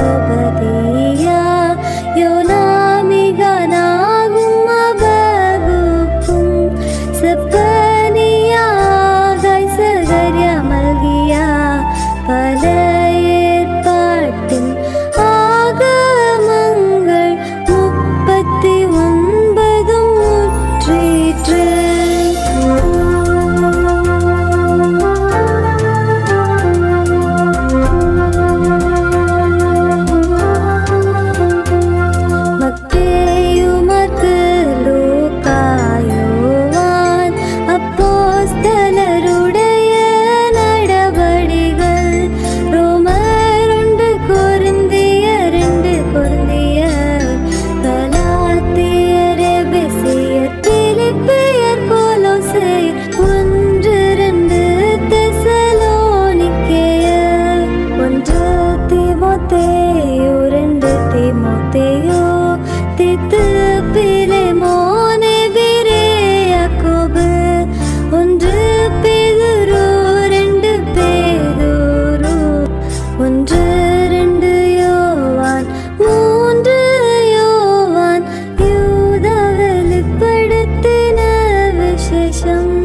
sober 想。